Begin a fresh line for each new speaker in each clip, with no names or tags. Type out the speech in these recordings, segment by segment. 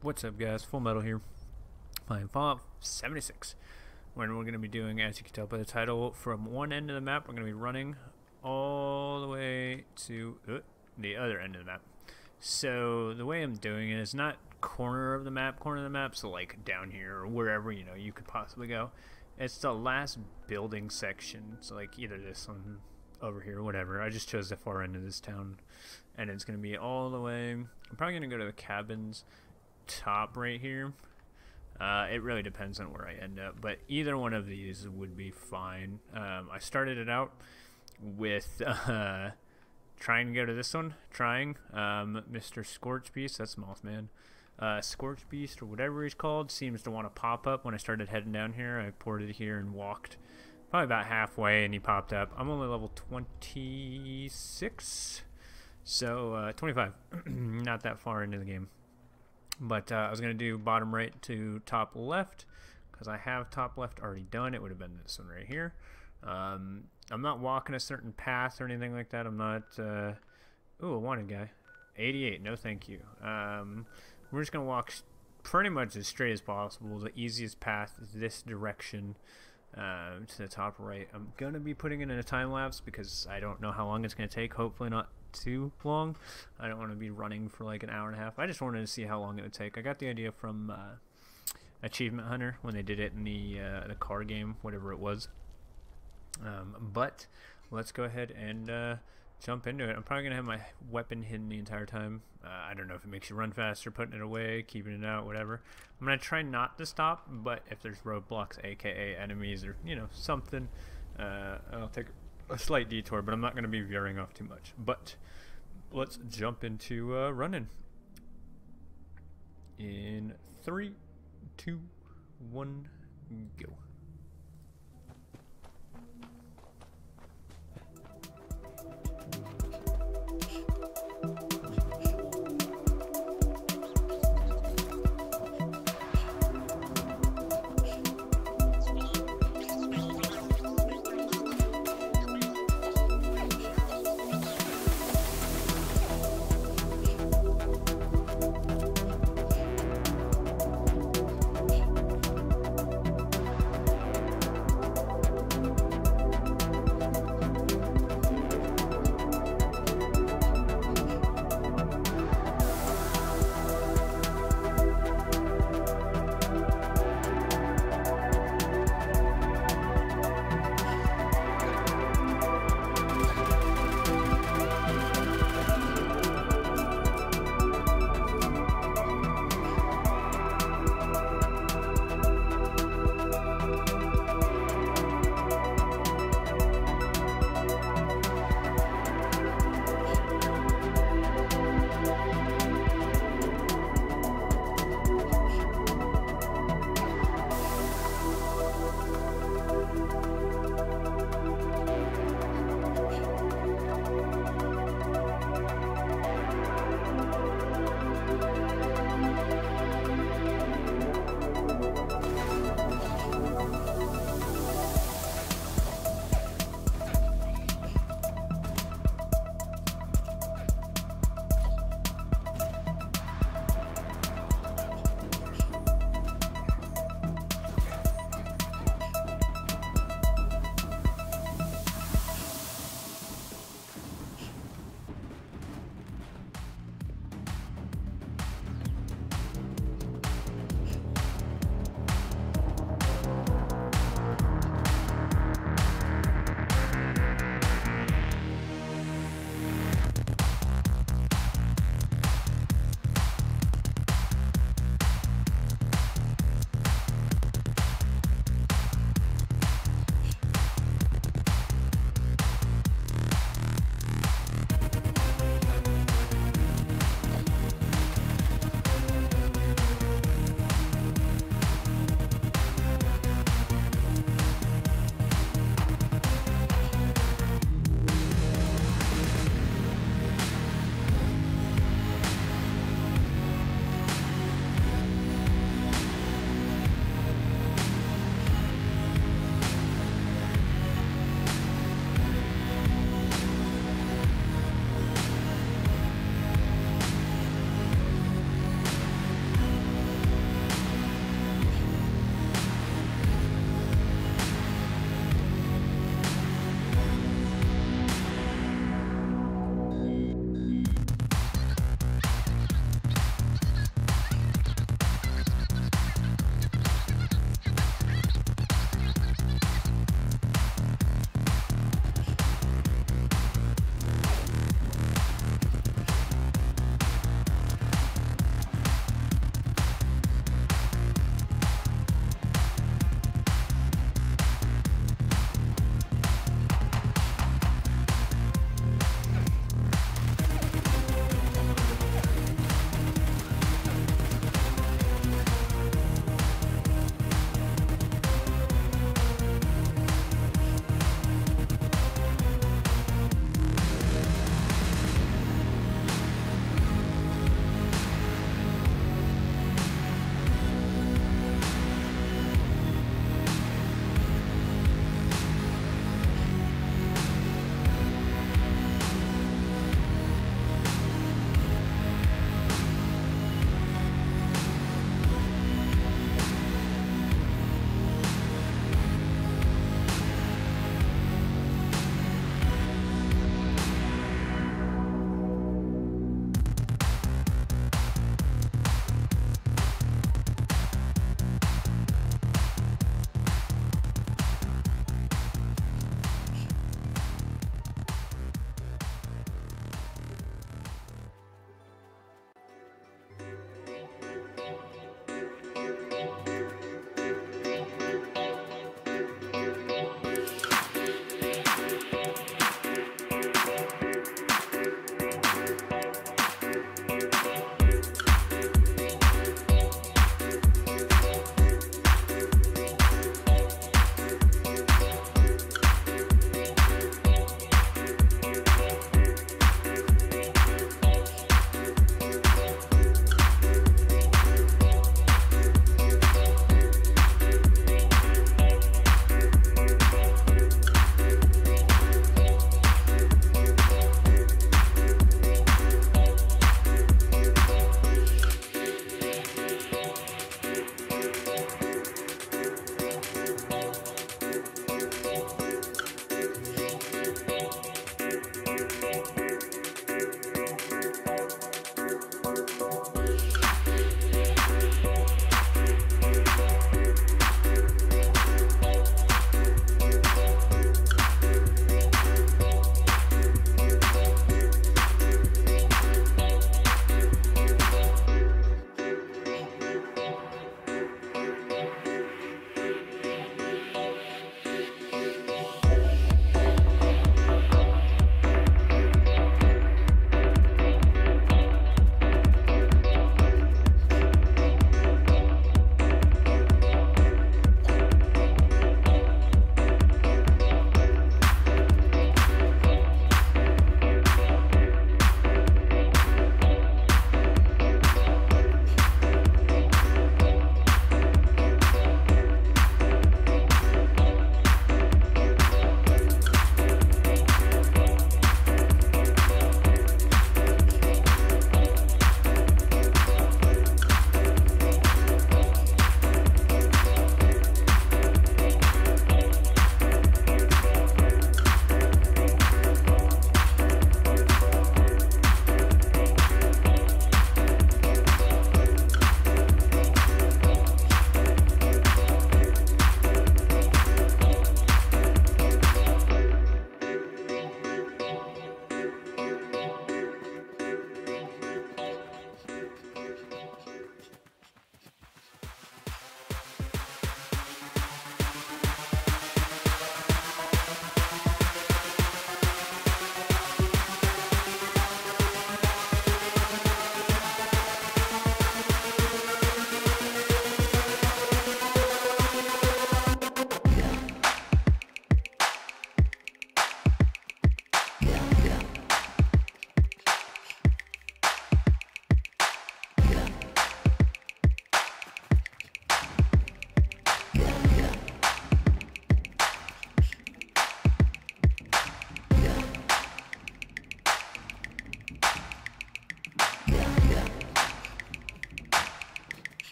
What's up guys, Full Metal here, playing Fallout 76, when we're going to be doing, as you can tell by the title, from one end of the map, we're going to be running all the way to uh, the other end of the map. So the way I'm doing it is not corner of the map, corner of the map, so like down here or wherever, you know, you could possibly go. It's the last building section, so like either this one over here, whatever. I just chose the far end of this town, and it's going to be all the way, I'm probably going to go to the cabins, top right here. Uh, it really depends on where I end up, but either one of these would be fine. Um, I started it out with uh, trying to go to this one, trying um, Mr. Scorch Beast, that's Mothman. Uh, Scorch Beast or whatever he's called seems to want to pop up when I started heading down here. I ported here and walked probably about halfway and he popped up. I'm only level 26, so uh, 25, not that far into the game. But uh, I was going to do bottom right to top left because I have top left already done. It would have been this one right here. Um, I'm not walking a certain path or anything like that. I'm not... Uh, ooh, a wanted guy. 88, no thank you. Um, we're just going to walk pretty much as straight as possible. The easiest path is this direction uh, to the top right. I'm going to be putting it in a time lapse because I don't know how long it's going to take. Hopefully not too long. I don't want to be running for like an hour and a half. I just wanted to see how long it would take. I got the idea from uh, Achievement Hunter when they did it in the uh, the car game, whatever it was. Um, but let's go ahead and uh, jump into it. I'm probably gonna have my weapon hidden the entire time. Uh, I don't know if it makes you run faster, putting it away, keeping it out, whatever. I'm gonna try not to stop, but if there's roadblocks, aka enemies or you know something, uh, I'll take a slight detour, but I'm not going to be veering off too much. But let's jump into uh, running. In three, two, one, go.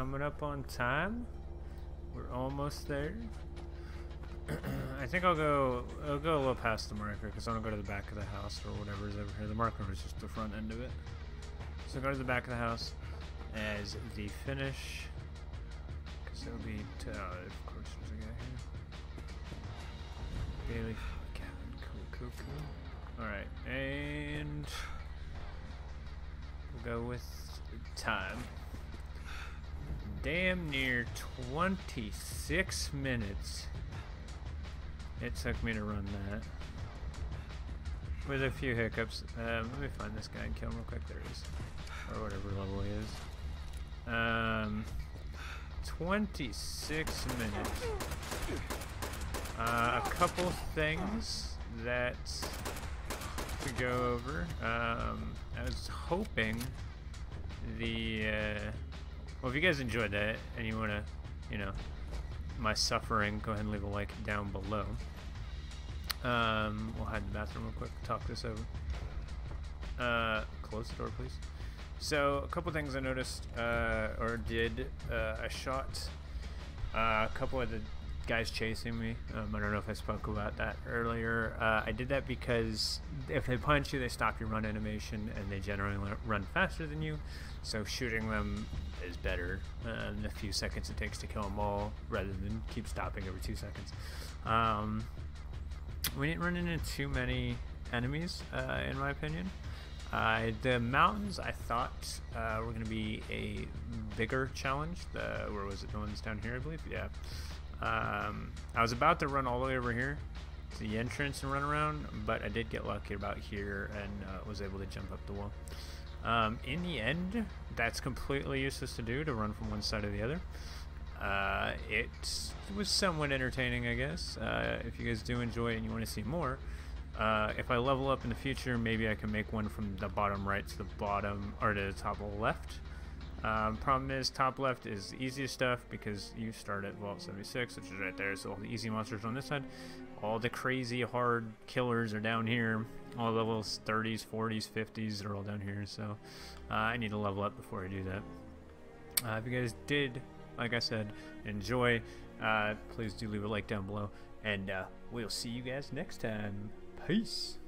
Coming up on time. We're almost there. I think I'll go. I'll go a little past the marker because I want to go to the back of the house or whatever is over here. The marker is just the front end of it. So go to the back of the house as the finish. Because it'll be. To, oh, of course, there's a guy here. Bailey cabin. Cool, cool, cool. All right, and we'll go with time. Damn near 26 minutes. It took me to run that. With a few hiccups. Um, let me find this guy and kill him real quick. There he is. Or whatever level he is. Um, 26 minutes. Uh, a couple things that to go over. Um, I was hoping the... Uh, well, if you guys enjoyed that and you want to, you know, my suffering, go ahead and leave a like down below. Um, we'll hide in the bathroom real quick, talk this over. Uh, close the door, please. So, a couple things I noticed, uh, or did. Uh, I shot uh, a couple of the guys chasing me. Um, I don't know if I spoke about that earlier. Uh, I did that because if they punch you, they stop your run animation, and they generally run faster than you. So shooting them is better than the few seconds it takes to kill them all, rather than keep stopping every two seconds. Um, we didn't run into too many enemies, uh, in my opinion. Uh, the mountains, I thought, uh, were going to be a bigger challenge. The, where was it? The ones down here, I believe? Yeah. Um, I was about to run all the way over here to the entrance and run around, but I did get lucky about here and uh, was able to jump up the wall. Um, in the end, that's completely useless to do, to run from one side to the other. Uh, it was somewhat entertaining, I guess. Uh, if you guys do enjoy it and you want to see more, uh, if I level up in the future, maybe I can make one from the bottom right to the bottom, or to the top left. Um, problem is, top left is the easiest stuff because you start at Vault 76, which is right there, so all the easy monsters on this side. All the crazy hard killers are down here. All levels 30s, 40s, 50s are all down here, so uh, I need to level up before I do that. Uh, if you guys did like I said, enjoy. Uh, please do leave a like down below, and uh, we'll see you guys next time. Peace.